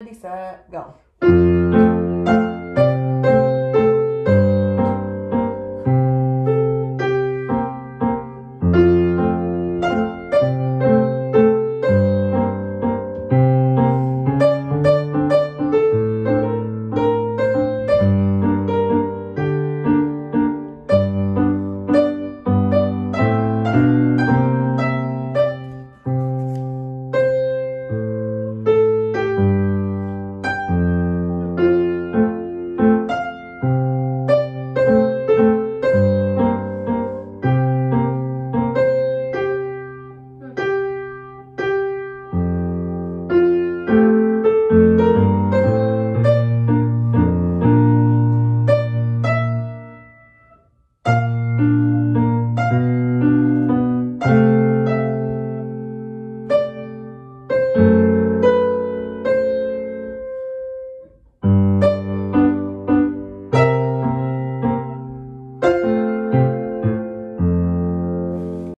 Ready, set, go.